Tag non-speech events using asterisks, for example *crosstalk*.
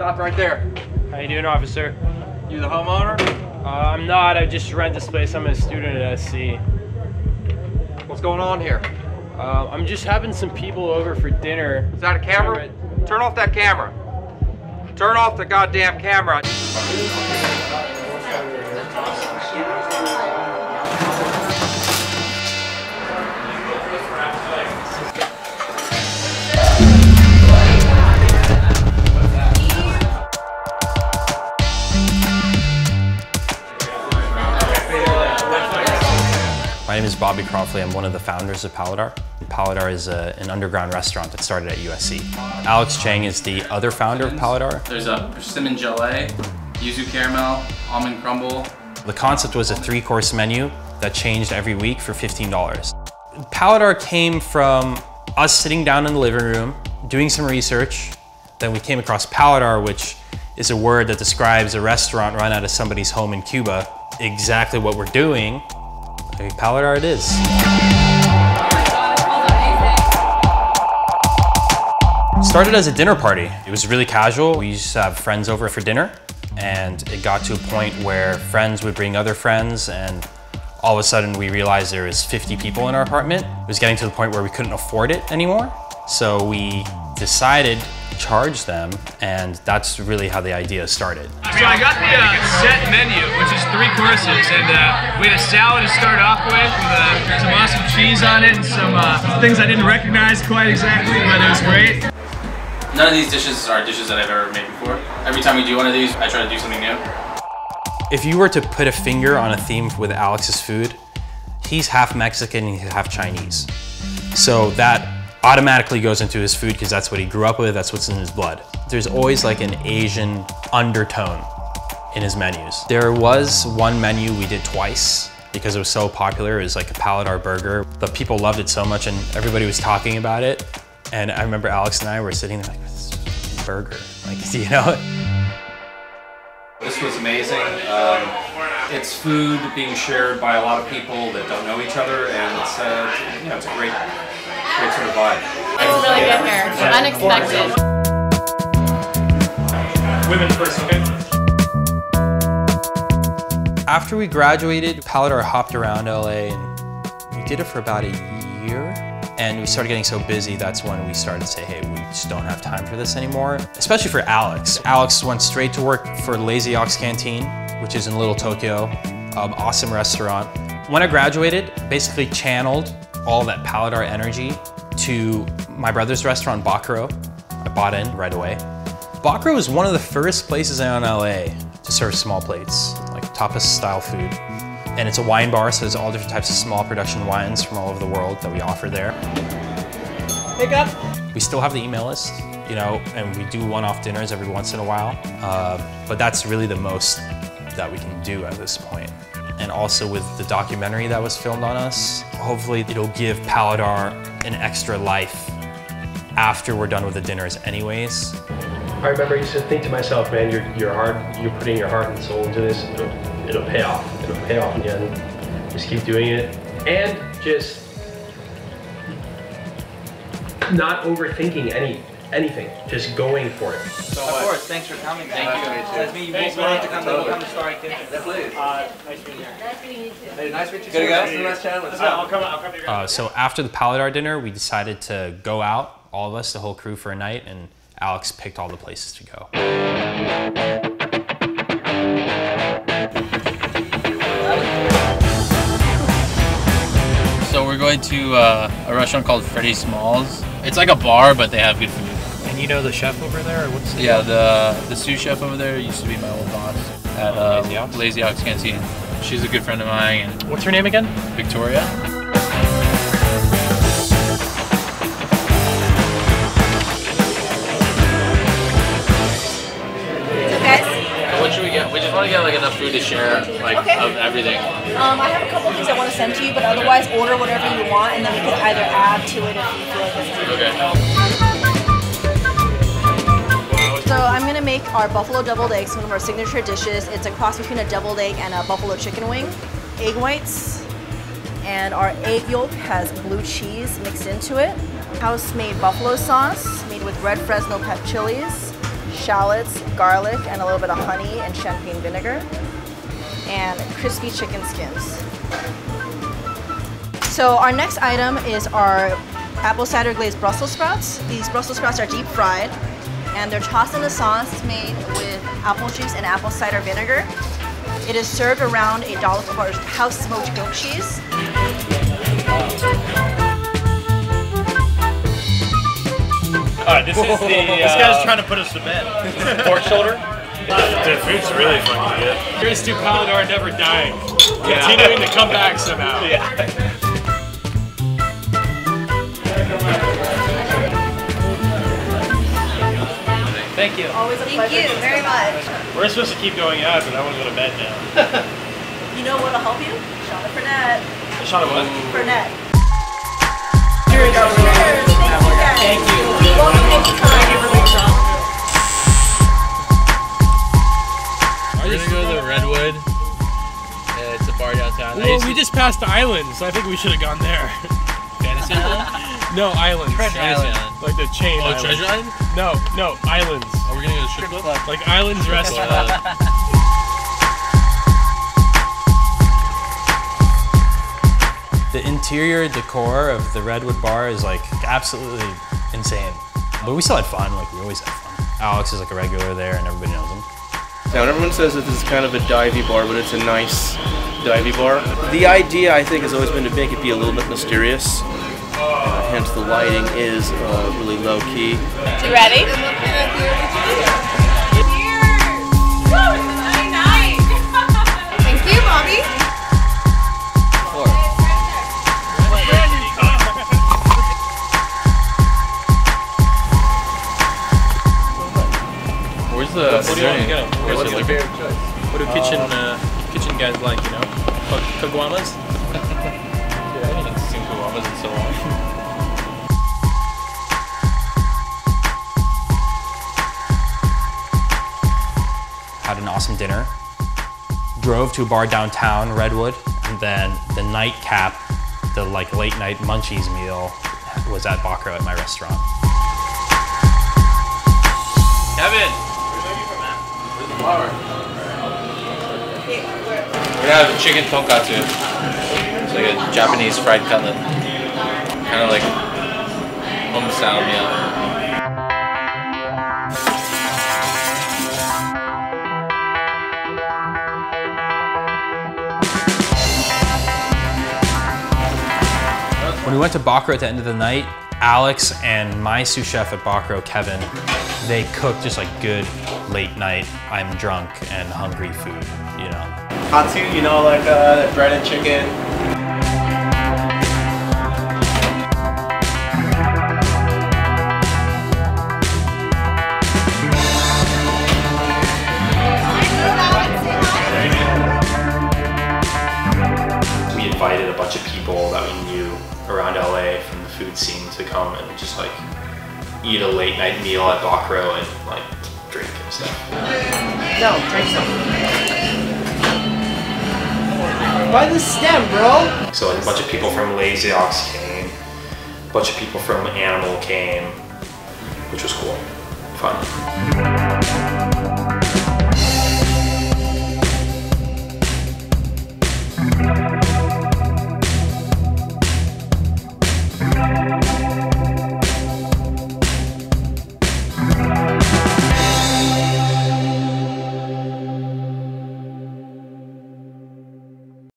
Stop right there. How you doing, officer? You the homeowner? Uh, I'm not. I just rent this place. I'm a student at SC. What's going on here? Uh, I'm just having some people over for dinner. Is that a camera? Turn off that camera. Turn off the goddamn camera. My name is Bobby Kronfli. I'm one of the founders of Paladar. Paladar is a, an underground restaurant that started at USC. Alex Chang is the other founder of Paladar. There's a persimmon gelée, yuzu caramel, almond crumble. The concept was a three-course menu that changed every week for $15. Paladar came from us sitting down in the living room, doing some research. Then we came across Paladar, which is a word that describes a restaurant run out of somebody's home in Cuba. Exactly what we're doing. Okay, Paladar it is. Started as a dinner party. It was really casual. We used to have friends over for dinner and it got to a point where friends would bring other friends and all of a sudden we realized there was 50 people in our apartment. It was getting to the point where we couldn't afford it anymore. So we decided charge them and that's really how the idea started. So I got the uh, set menu, which is three courses, and uh, we had a salad to start off with, with uh, some awesome cheese on it and some uh, things I didn't recognize quite exactly, but it was great. None of these dishes are dishes that I've ever made before. Every time we do one of these, I try to do something new. If you were to put a finger on a theme with Alex's food, he's half Mexican and he's half Chinese. So that automatically goes into his food because that's what he grew up with, that's what's in his blood. There's always like an Asian undertone in his menus. There was one menu we did twice because it was so popular. It was like a Paladar burger, but people loved it so much and everybody was talking about it. And I remember Alex and I were sitting there like, this burger, like, *laughs* you know? This was amazing. Um, it's food being shared by a lot of people that don't know each other, and it's, uh, you know, it's a great, great sort of vibe. It's really good here. Unexpected. Women first, okay? After we graduated, Paladar hopped around LA and we did it for about a year. And we started getting so busy, that's when we started to say, hey, we just don't have time for this anymore. Especially for Alex. Alex went straight to work for Lazy Ox Canteen, which is in Little Tokyo. Um, awesome restaurant. When I graduated, basically channeled all that Paladar energy to my brother's restaurant, Bacaro. I bought in right away. Bacaro was one of the first places in LA to serve small plates, like tapas style food. And it's a wine bar, so there's all different types of small production wines from all over the world that we offer there. Pick up. We still have the email list, you know, and we do one-off dinners every once in a while. Uh, but that's really the most that we can do at this point. And also with the documentary that was filmed on us, hopefully it'll give Paladar an extra life after we're done with the dinners anyways. I remember I used to think to myself, man, you're, hard, you're putting your heart and soul into this, it'll, it'll pay off. It'll pay off in the end. Just keep doing it. And just not overthinking any anything. Just going for it. of course, thanks for coming. Thank you. Does mean you both wanted to come to come to Starry Kitchen? Definitely. Uh, nice meeting you. Nice meeting you too. Hey, nice to meet you. Good guys. Nice chatting with you. I'll come, I'll come to your Uh, so after the Paladar dinner, we decided to go out, all of us, the whole crew for a night, and Alex picked all the places to go. So we're going to uh, a restaurant called Freddy Smalls. It's like a bar, but they have good food. And you know the chef over there, or what's the Yeah, the the sous chef over there used to be my old boss at uh, Lazy Ox? Lazy Ox Canteen. She's a good friend of mine, and What's her name again? Victoria. Guys, What should we get? We just want to get like enough food to share, like Okay. of everything. um, I have a couple things I want to send to you, but otherwise order whatever you want, and then we can either add to it if you feel like it's Okay. So I'm gonna make our buffalo deviled eggs, one of our signature dishes. It's a cross between a deviled egg and a buffalo chicken wing. Egg whites, and our egg yolk has blue cheese mixed into it. House-made buffalo sauce, made with red Fresno pep chilies, shallots, garlic, and a little bit of honey and champagne vinegar, and crispy chicken skins. So our next item is our apple cider glazed Brussels sprouts. These Brussels sprouts are deep fried, and they're tossed in a sauce made with apple juice and apple cider vinegar. It is served around a dollop of our house smoked goat cheese. Alright, this is the. *laughs* this guy's uh, trying to put us to bed. *laughs* pork shoulder. *laughs* The food's really fucking good. Here's to Paladar never dying. Continuing to come back somehow. Yeah. Thank you. Always a Thank you very much. We're supposed to keep going out, but I want to go to bed now. *laughs* You know what'll help you? Shot of Fernet. A shot of what? Fernet. Cheers. Thank you. Thank you for being We're gonna go to the Redwood. Uh, it's a bar downtown. Well, we to- just passed the island, so I think we should have gone there. *laughs* Fantasy Island? no, islands. Treasure Island. Like the chain Oh, islands. Treasure Island? No, no, islands. Are we gonna go to strip club? Like islands restaurant. *laughs* The interior decor of the Redwood Bar is like absolutely insane. But we still had fun, like we always had fun. Alex is like a regular there and everybody knows him. Now, everyone says that this is kind of a divey bar, but it's a nice divey bar. The idea, I think, has always been to make it be a little bit mysterious. Hence, the lighting is uh, really low key. You ready? Thank you, Bobby. Where's the? What do you want to go? Where's What's the your favorite choice? What do kitchen uh, kitchen guys like? You know, caguamas. *laughs* Dude, I haven't seen caguamas in so long. Awesome dinner. Drove to a bar downtown, Redwood, and then the nightcap, the like late night munchies meal was at Bacaro at my restaurant. Kevin. where are you from? Where's the flour? We're gonna have chicken tonkatsu. It's like a Japanese fried cutlet. Kind of like home style meal. We went to Bacaro at the end of the night, Alex and my sous chef at Bacaro, Kevin, they cooked just like good late night, I'm drunk and hungry food, you know. Katsu, you know, like uh, and chicken. We invited a bunch of people that we knew around LA from food scene to come and just like eat a late night meal at Bacaro and like drink and stuff. No, drink some. By the stem, bro. So like a bunch of people from Lazy Ox came, a bunch of people from Animal came, which was cool, fun.